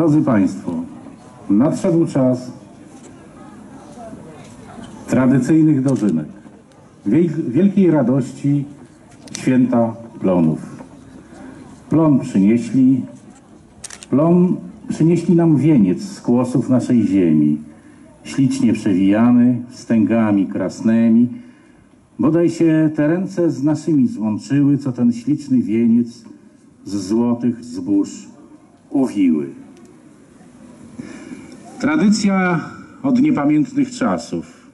Drodzy Państwo, nadszedł czas tradycyjnych dożynek, wiel- wielkiej radości święta plonów. Plon przynieśli, plon przynieśli nam wieniec z kłosów naszej ziemi, ślicznie przewijany, wstęgami krasnymi, bodaj się te ręce z naszymi złączyły, co ten śliczny wieniec z złotych zbóż uwiły. Tradycja od niepamiętnych czasów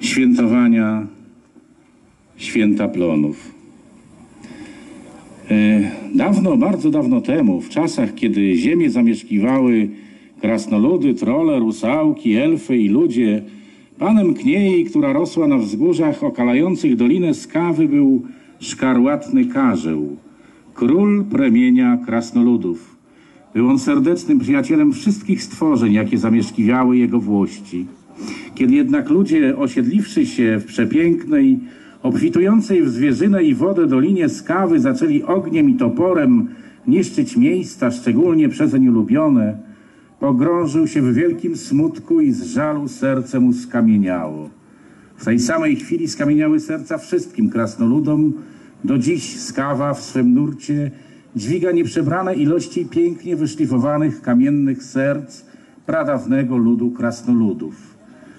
świętowania święta plonów. E, Dawno, bardzo dawno temu, w czasach, kiedy ziemię zamieszkiwały krasnoludy, trole, rusałki, elfy i ludzie, panem Kniei, która rosła na wzgórzach okalających dolinę Skawy, był szkarłatny karzeł, król plemienia krasnoludów. Był on serdecznym przyjacielem wszystkich stworzeń, jakie zamieszkiwały jego włości. Kiedy jednak ludzie, osiedliwszy się w przepięknej, obfitującej w zwierzynę i wodę dolinie Skawy, zaczęli ogniem i toporem niszczyć miejsca, szczególnie przezeń ulubione, pogrążył się w wielkim smutku i z żalu serce mu skamieniało. W tej samej chwili skamieniały serca wszystkim krasnoludom. Do dziś Skawa w swym nurcie dźwiga nieprzebrane ilości pięknie wyszlifowanych kamiennych serc pradawnego ludu krasnoludów.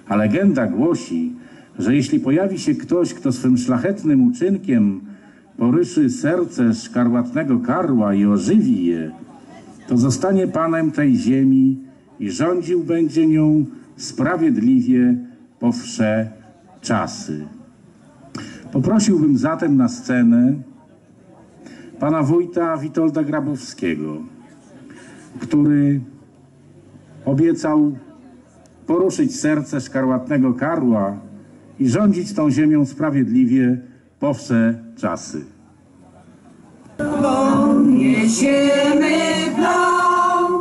A legenda głosi, że jeśli pojawi się ktoś, kto swym szlachetnym uczynkiem poryszy serce szkarłatnego karła i ożywi je, to zostanie panem tej ziemi i rządził będzie nią sprawiedliwie po wsze czasy. Poprosiłbym zatem na scenę pana wójta Witolda Grabowskiego, który obiecał poruszyć serce szkarłatnego karła i rządzić tą ziemią sprawiedliwie po wsze czasy. Niesiemy plon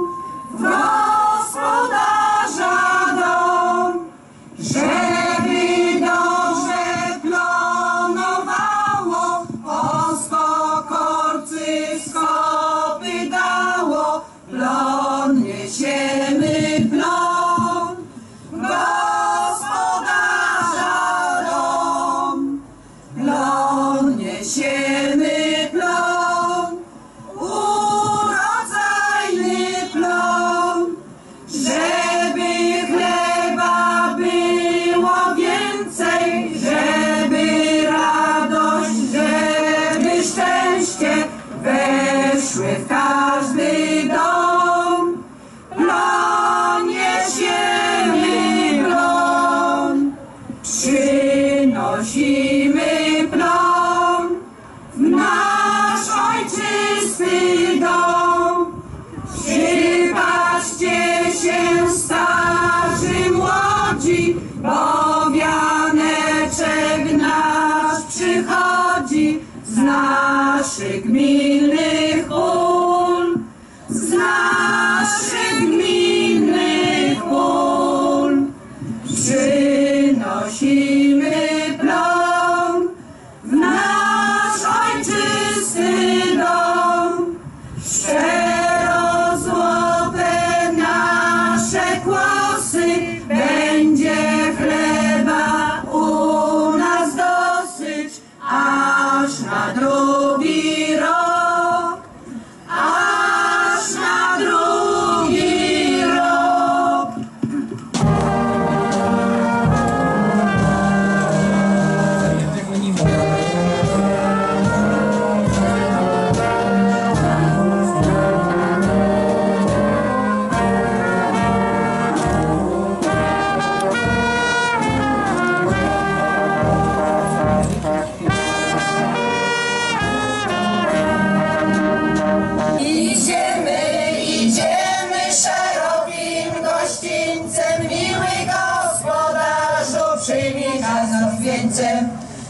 wieńcem, miły gospodarzu, przyjmij nas wieńcem.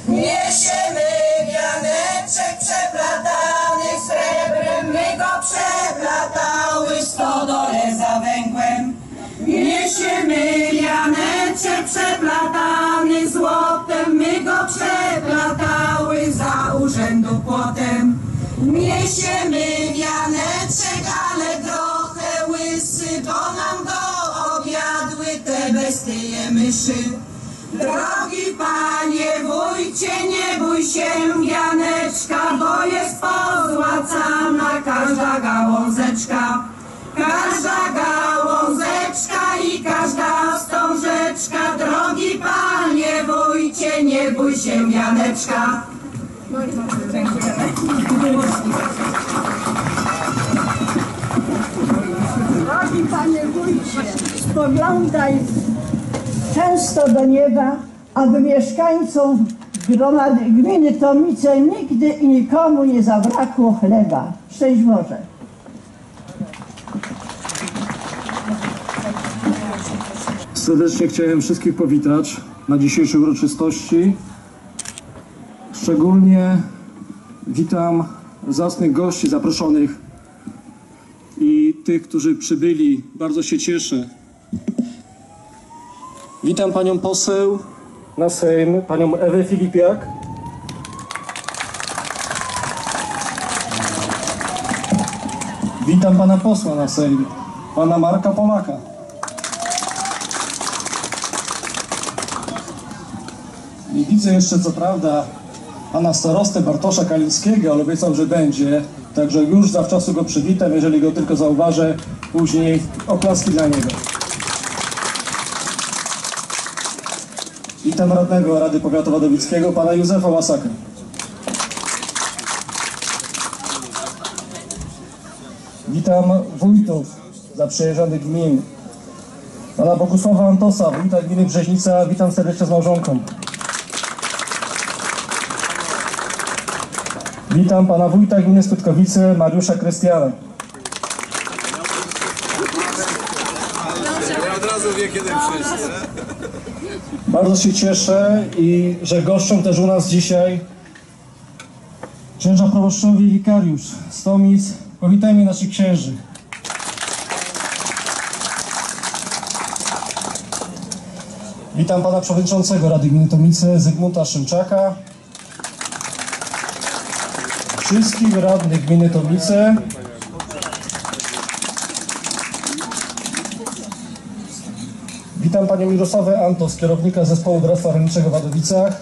Niesiemy wianeczek przeplatany srebrem, my go przeplatały stodole za węgłem. Niesiemy wianeczek przeplatany złotem, my go przeplatały za urzędu płotem. Niesiemy wianeczek bestie myszy. Drogi panie wójcie, nie bój się wianeczka, bo jest pozłacana każda gałązeczka. Każda gałązeczka i każda wstążeczka, drogi panie wójcie, nie bój się wianeczka. Drogi Panie Wójcie, spoglądaj często do nieba, aby mieszkańcom gromady gminy Tomice nigdy i nikomu nie zabrakło chleba. Szczęść Boże. Serdecznie chciałem wszystkich powitać na dzisiejszej uroczystości. Szczególnie witam zacnych gości zaproszonych i tych, którzy przybyli. Bardzo się cieszę. Witam panią poseł na Sejm, panią Ewę Filipiak. Witam pana posła na Sejm, pana Marka Polaka. Nie widzę jeszcze co prawda pana starostę Bartosza Kalińskiego, ale obiecał, że będzie. Także już zawczasu go przywitam, jeżeli go tylko zauważę, później oklaski dla niego. Witam radnego Rady Powiatu Wadowickiego, pana Józefa Łasaka. Witam wójtów zaprzyjeżdżanych gmin. Pana Bogusława Antosa, wójta gminy Brzeźnica, witam serdecznie z małżonką. Witam pana wójta gminy Skutkowice, Mariusza Krystiana. Ja od razu wie, kiedy przyjść. Bardzo się cieszę i że goszczą też u nas dzisiaj księża proboszczowie i wikariusz z Tomic. Powitajmy naszych księży. Witam pana przewodniczącego Rady Gminy Tomice, Zygmunta Szymczaka. Wszystkich radnych gminy Tomice. Witam panią Mirosławę Antos, kierownika zespołu doradztwa rolniczego w Wadowicach.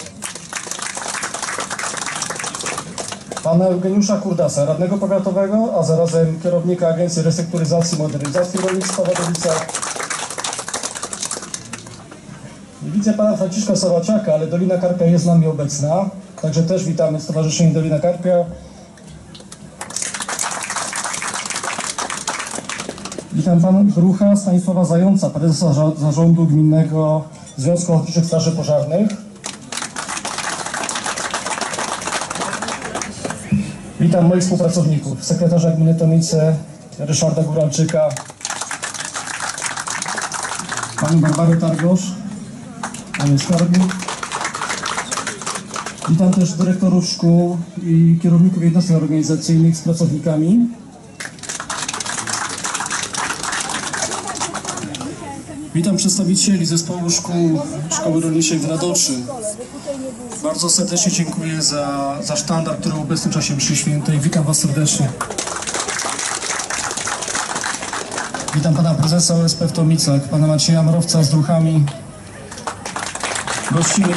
Pana Eugeniusza Kurdasa, radnego powiatowego, a zarazem kierownika Agencji Restrukturyzacji i Modernizacji Rolnictwa w Wadowicach. Nie widzę pana Franciszka Sowaczaka, ale Dolina Karpia jest z nami obecna. Także też witamy Stowarzyszenie Dolina Karpia. Witam pana Grucha Stanisława Zająca, prezesa za- zarządu Gminnego Związku Ochotniczych Straży Pożarnych. Witam moich współpracowników, sekretarza gminy Tomice Ryszarda Góralczyka, panią Barbarę Targosz, panią skarbnik. Witam też dyrektorów szkół i kierowników jednostek organizacyjnych z pracownikami. Witam przedstawicieli zespołu szkół Szkoły Rolniczej w Radoczy. Bardzo serdecznie dziękuję za, za sztandar, który w obecnym czasie mszy świętej. Witam Was serdecznie. Witam Pana Prezesa OSP w Tomicach, Pana Macieja Mrowca z druchami. Gościmy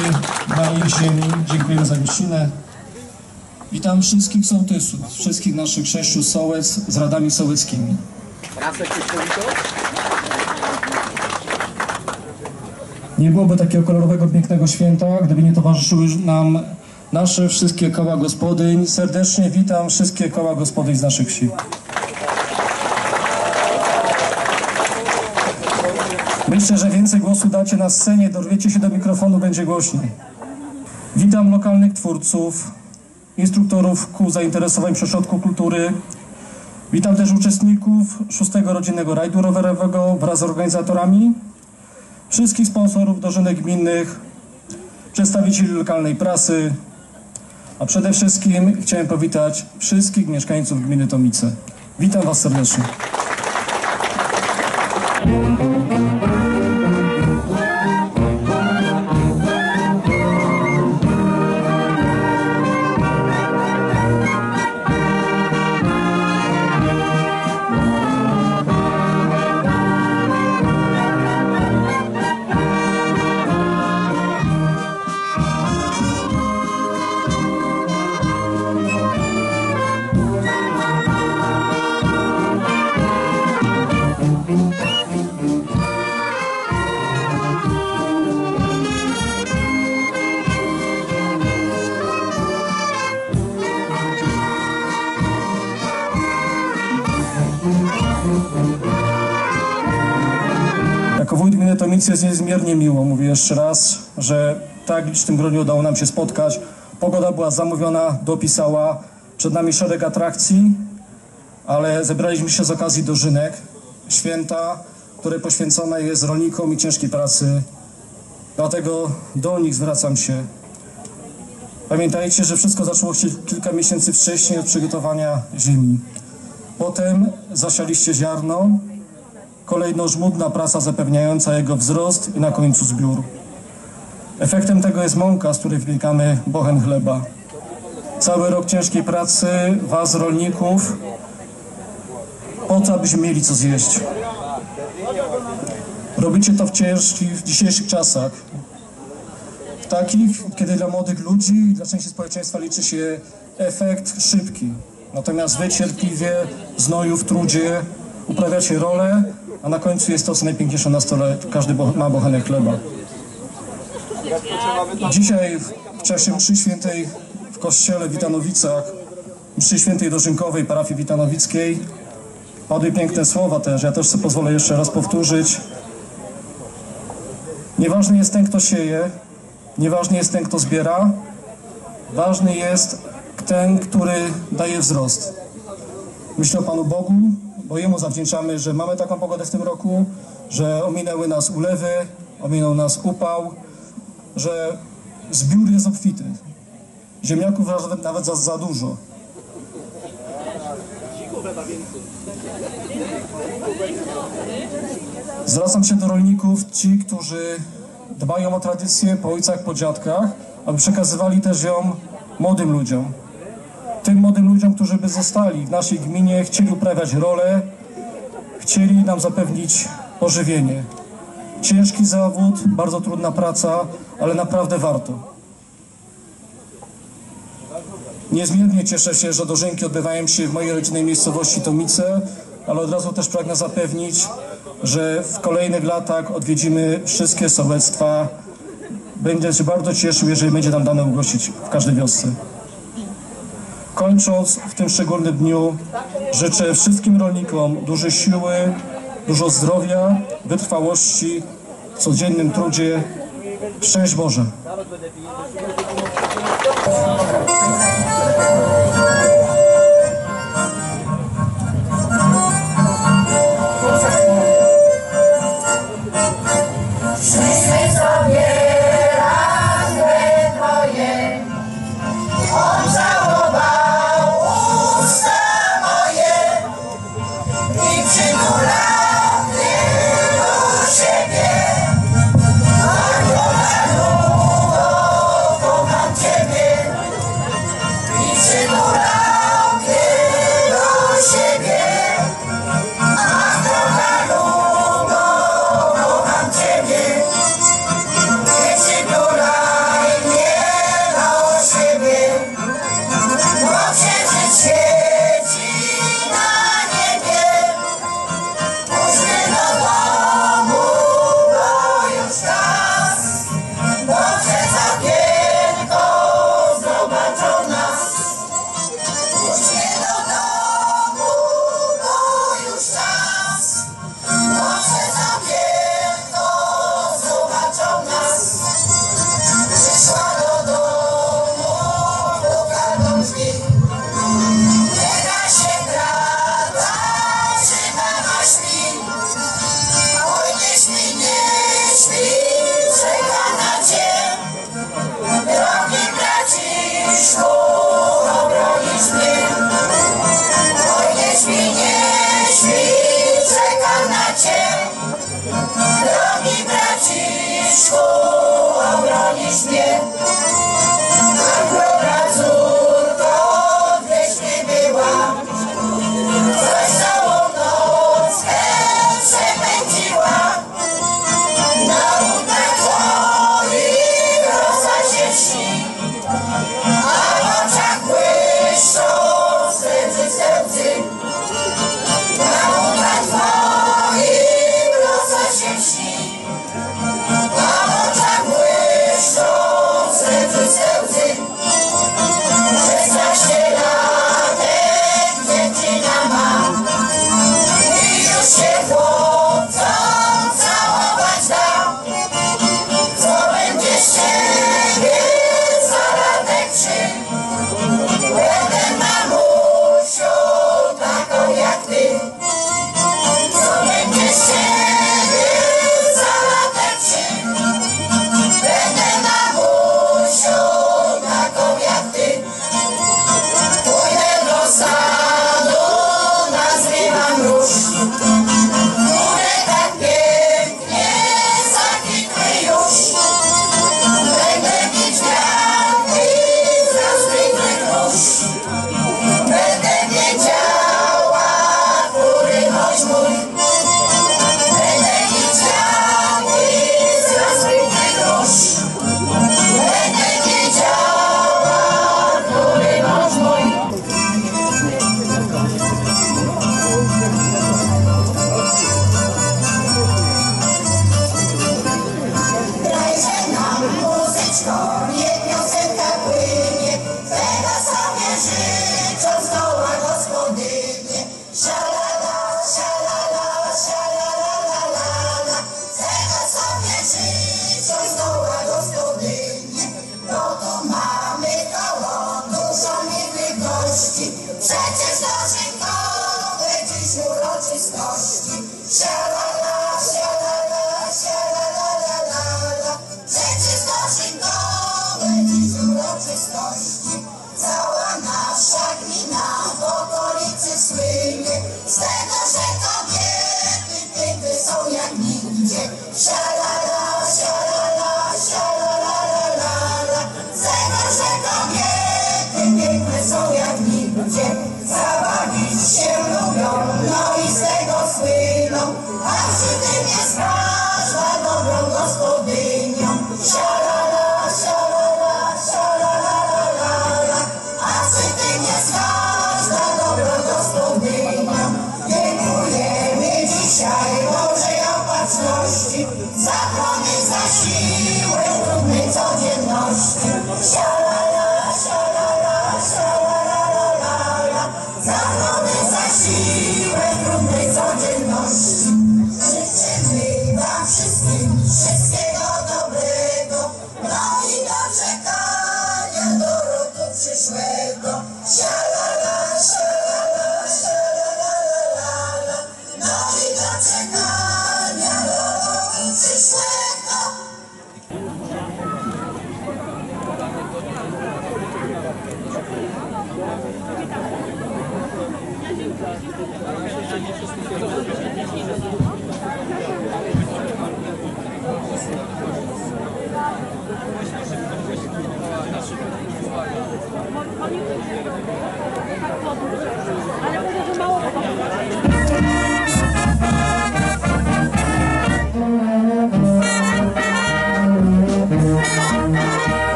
ich ziemi. Dziękujemy za gościnę. Witam wszystkich sołtysów, wszystkich naszych sześciu sołec z radami sołeckimi. Nie byłoby takiego kolorowego, pięknego święta, gdyby nie towarzyszyły nam nasze wszystkie koła gospodyń. Serdecznie witam wszystkie koła gospodyń z naszych wsi. Myślę, że więcej głosu dacie na scenie, dorwiecie się do mikrofonu, będzie głośniej. Witam lokalnych twórców, instruktorów kół zainteresowań przy Kultury. Witam też uczestników szóstego rodzinnego rajdu rowerowego wraz z organizatorami wszystkich sponsorów dożynek gminnych, przedstawicieli lokalnej prasy, a przede wszystkim chciałem powitać wszystkich mieszkańców gminy Tomice. Witam Was serdecznie. Niezmiernie miło, mówię jeszcze raz, że tak licznym gronie udało nam się spotkać. Pogoda była zamówiona, dopisała, przed nami szereg atrakcji, ale zebraliśmy się z okazji dożynek, święta, które poświęcone jest rolnikom i ciężkiej pracy. Dlatego do nich zwracam się. Pamiętajcie, że wszystko zaczęło się kilka miesięcy wcześniej od przygotowania ziemi. Potem zasialiście ziarno, kolejno żmudna praca zapewniająca jego wzrost i na końcu zbiór. Efektem tego jest mąka, z której wypiekamy bochen chleba. Cały rok ciężkiej pracy was, rolników, po to, abyśmy mieli co zjeść. Robicie to w ciężkich, w dzisiejszych czasach. W takich, kiedy dla młodych ludzi dla części społeczeństwa liczy się efekt szybki. Natomiast wy cierpliwie, w znoju, w trudzie uprawiacie rolę, a na końcu jest to, co najpiękniejsze na stole. Każdy bo- ma bochenek chleba. Dzisiaj w czasie mszy świętej w kościele w Witanowicach, mszy świętej dożynkowej parafii witanowickiej, padły piękne słowa też. Ja też sobie pozwolę jeszcze raz powtórzyć. Nieważny jest ten, kto sieje, nieważny jest ten, kto zbiera, ważny jest ten, który daje wzrost. Myślę o Panu Bogu, bo Jemu zawdzięczamy, że mamy taką pogodę w tym roku, że ominęły nas ulewy, ominął nas upał, że zbiór jest obfity. Ziemniaków nawet, nawet za, za dużo. Zwracam się do rolników, ci, którzy dbają o tradycję po ojcach, po dziadkach, aby przekazywali też ją młodym ludziom. Tym młodym ludziom, którzy by zostali w naszej gminie, chcieli uprawiać rolę, chcieli nam zapewnić pożywienie. Ciężki zawód, bardzo trudna praca, ale naprawdę warto. Niezmiernie cieszę się, że dożynki odbywają się w mojej rodzinnej miejscowości Tomice, ale od razu też pragnę zapewnić, że w kolejnych latach odwiedzimy wszystkie sołectwa. Będę się bardzo cieszył, jeżeli będzie nam dane ugościć w każdej wiosce. Kończąc w tym szczególnym dniu, życzę wszystkim rolnikom dużej siły, dużo zdrowia, wytrwałości w codziennym trudzie. Szczęść Boże!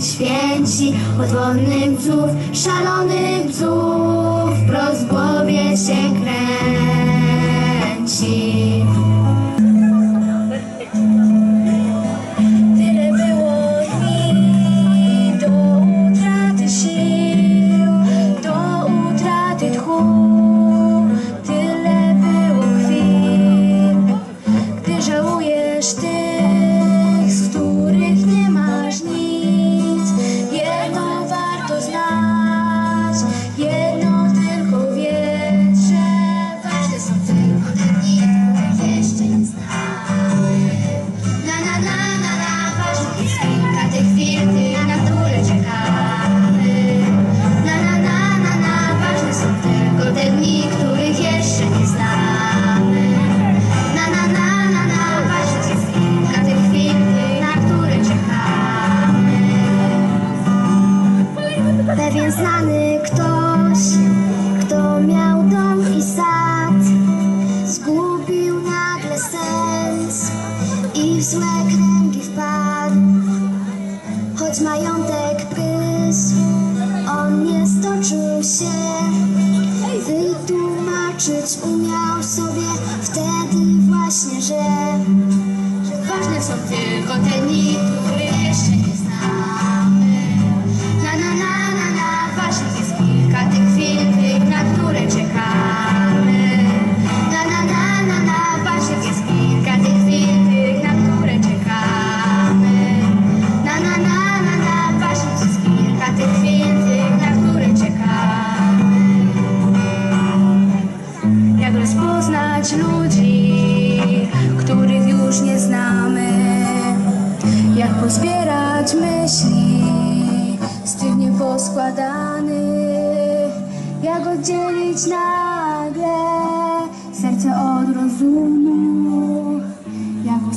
Święci odwodnych bzów, szalonych bzów, wprost w głowie się kręci.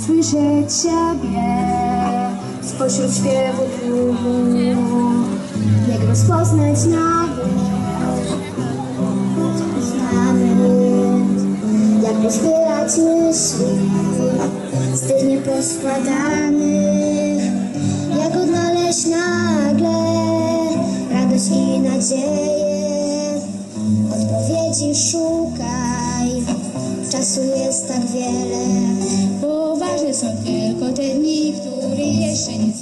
słyszę Ciebie spośród śpiewu tłumu, jak rozpoznać nawet nawet, jak rozbierać myśli z tych nieposkładanych, jak odnaleźć nagle radość i nadzieję, odpowiedzi szukaj, czasu jest tak wiele są tylko te dni, w jeszcze nie